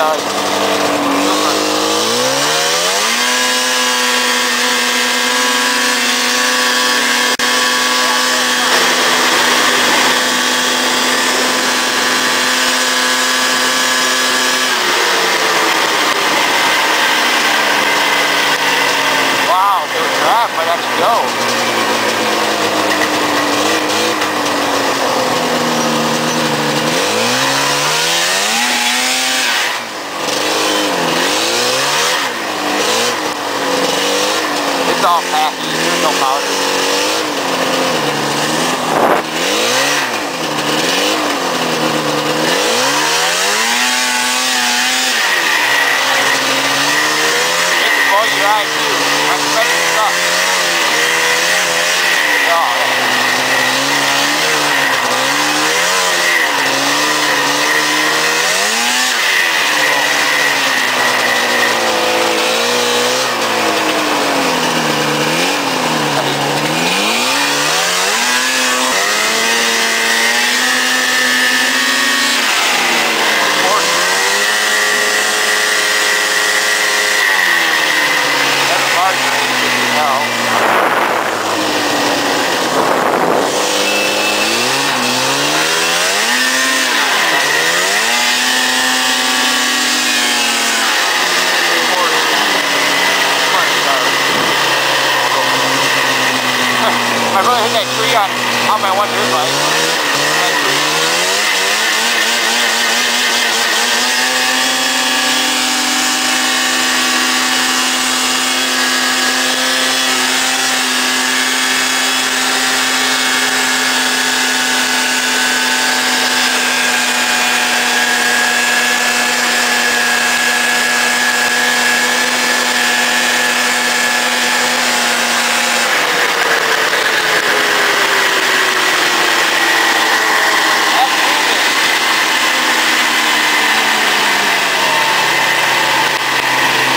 guys. Wow, good drive, but that's go. all packaged, there's no powder. your IQ. That's better stuff. Good job. I really hit that tree on, on my one dirt bike.